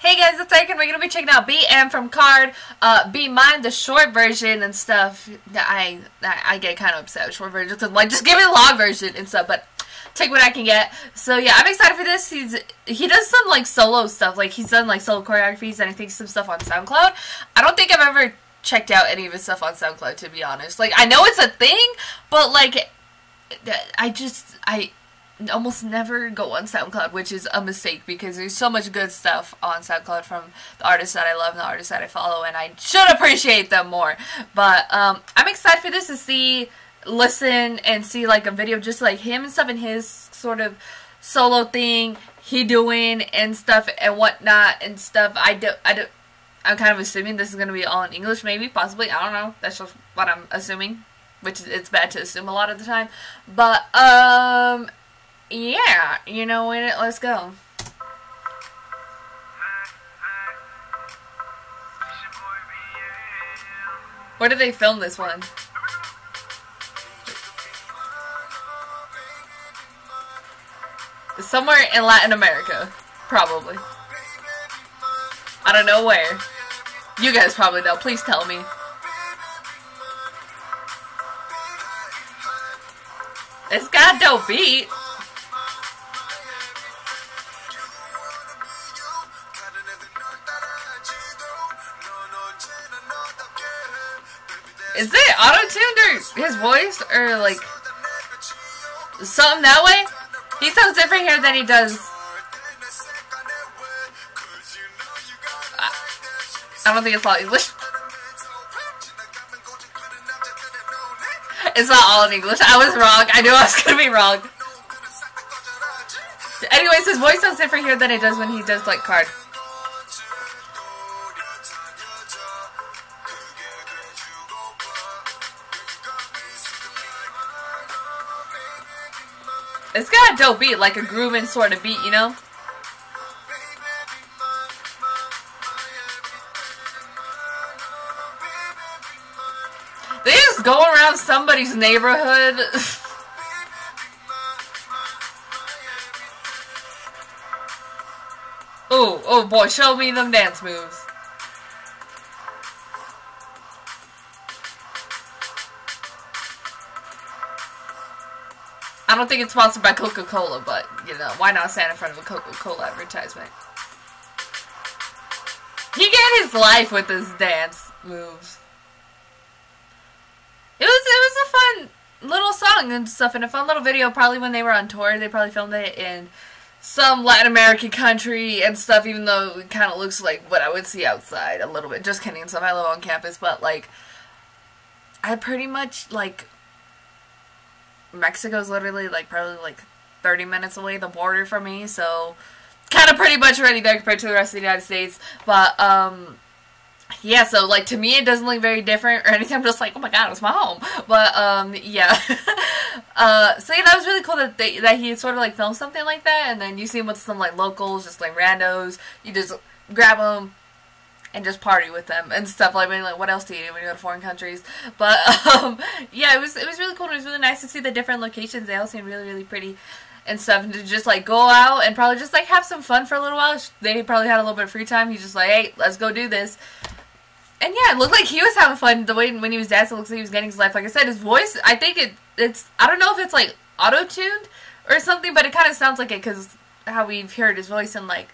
Hey guys, it's and we're to be checking out BM from KARD, uh, Be Mine, the short version and stuff. I, I, I get kind of upset with short versions, like, just give me the long version and stuff, but take what I can get. So yeah, I'm excited for this. He's, he does some, like, solo stuff, like, he's done, like, solo choreographies and I think some stuff on SoundCloud. I don't think I've ever checked out any of his stuff on SoundCloud, to be honest. Like, I know it's a thing, but, like, I just, I, almost never go on SoundCloud, which is a mistake because there's so much good stuff on SoundCloud from the artists that I love and the artists that I follow, and I should appreciate them more. But um, I'm excited for this to see, listen, and see like a video just like him and stuff and his sort of solo thing he doing and stuff and whatnot and stuff. I do, I do. I'm kind of assuming this is going to be all in English, maybe, possibly. I don't know. That's just what I'm assuming which it's bad to assume a lot of the time. But um yeah, you know what? Let's go. Where did they film this one? Somewhere in Latin America. Probably. I don't know where. You guys probably know. Please tell me. It's got dope beat. Is it auto-tuned or his voice or like something that way? He sounds different here than he does. I don't think it's all English. It's not all in English. I was wrong. I knew I was gonna be wrong. Anyways, his voice sounds different here than it does when he does like KARD. It's got a dope beat, like a grooving sort of beat, you know? They just go around somebody's neighborhood. oh, oh boy, show me them dance moves. I don't think it's sponsored by Coca-Cola, but, you know, why not stand in front of a Coca-Cola advertisement? He get his life with his dance moves. It was, it was a fun little song and stuff, and a fun little video, probably when they were on tour, they probably filmed it in some Latin American country and stuff, even though it kind of looks like what I would see outside a little bit. Just kidding, some I live on campus, but, like, I pretty much, like, Mexico's literally like probably like 30 minutes away the border from me, so kind of pretty much already there compared to the rest of the United States. But um yeah, so like to me it doesn't look very different or anything. I'm just like, oh my god, it's my home. But um yeah. uh so yeah, that was really cool that they, that he sort of like filmed something like that and then you see him with some like locals, just like randos. You just grab them, and just party with them and stuff like mean, like what else do you do when you go to foreign countries? But um, yeah it was it was really cool. It was really nice to see the different locations. They all seemed really really pretty and stuff. And to just like go out and probably just like have some fun for a little while. They probably had a little bit of free time. He's just like hey let's go do this. And yeah it looked like he was having fun the way when he was dancing. It looks like he was getting his life. Like I said his voice I think it it's I don't know if it's like auto-tuned or something but it kind of sounds like it because how we've heard his voice and like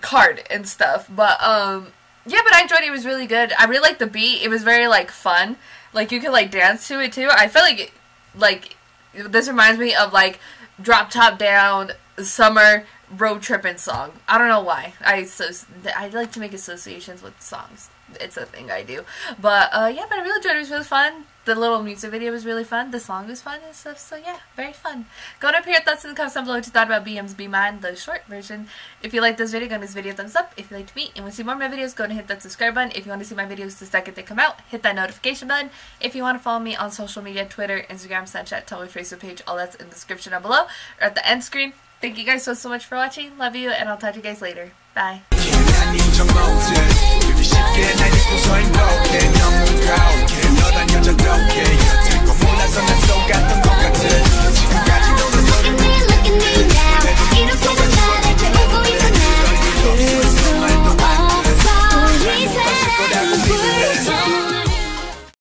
KARD and stuff. But um yeah, but I enjoyed it. It was really good. I really liked the beat. It was very like fun. Like you could like dance to it too. I felt like like this reminds me of like drop top down summer road tripping song. I don't know why. I so I like to make associations with songs. It's a thing I do. But uh, yeah, but I really enjoyed it. It was really fun. The little music video was really fun. The song was fun and stuff. So yeah, very fun. Go up here, thoughts in the comments down below what you thought about BM's Be Mine, the short version. If you liked this video, go give this video a thumbs up. If you liked me and want to see more of my videos, go and hit that subscribe button. If you want to see my videos the second they come out, hit that notification button. If you want to follow me on social media, Twitter, Instagram, Snapchat, tell me Facebook page, all that's in the description down below or at the end screen. Thank you guys so, so much for watching. Love you, and I'll talk to you guys later. Bye.